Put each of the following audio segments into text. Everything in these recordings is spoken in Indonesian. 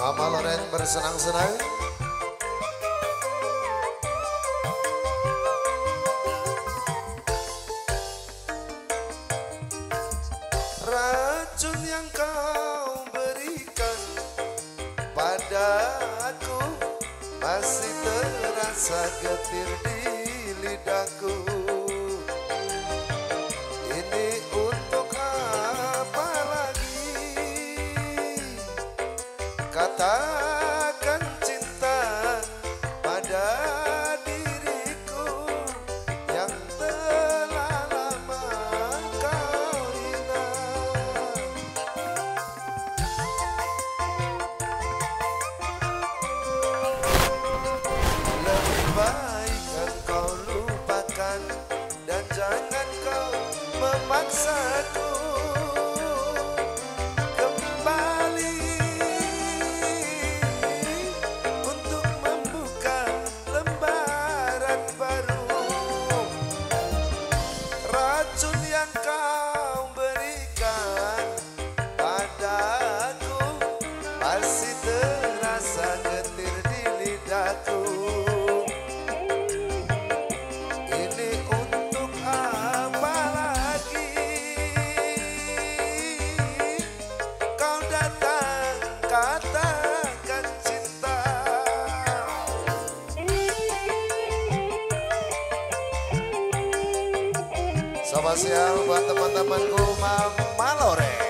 Mama Loren bersenang-senang. Racun yang kau berikan padaku masih terasa getir di lidahku. spesial buat teman-temanku Mama Malore.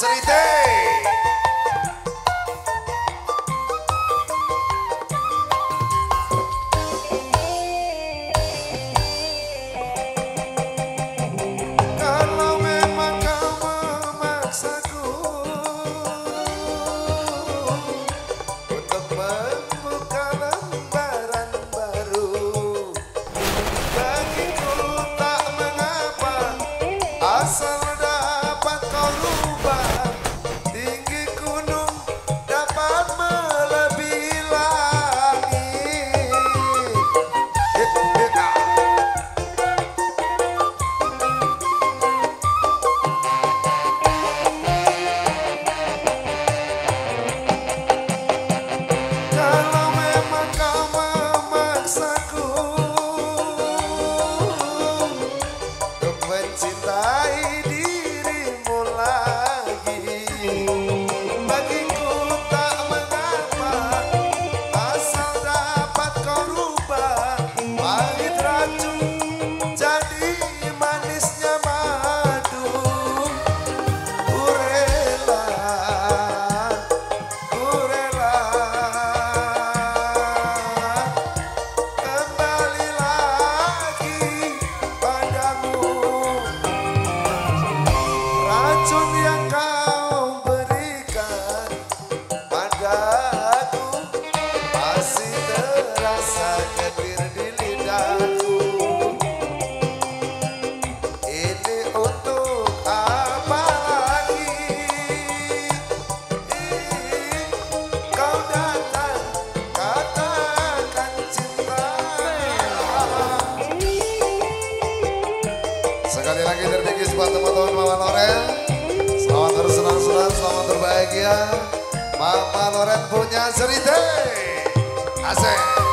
Nazareth. bahagia Mama Loren punya cerita. Asik.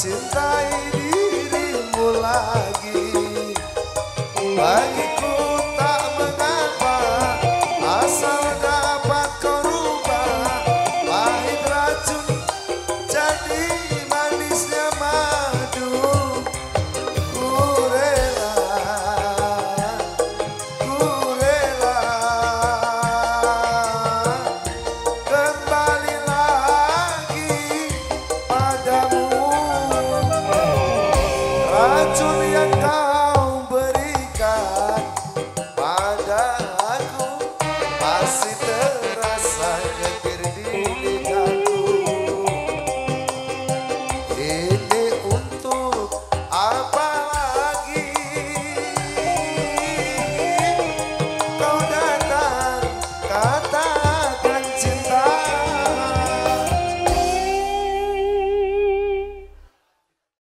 mencintai dirimu lagi. Bagi Pachulian Town.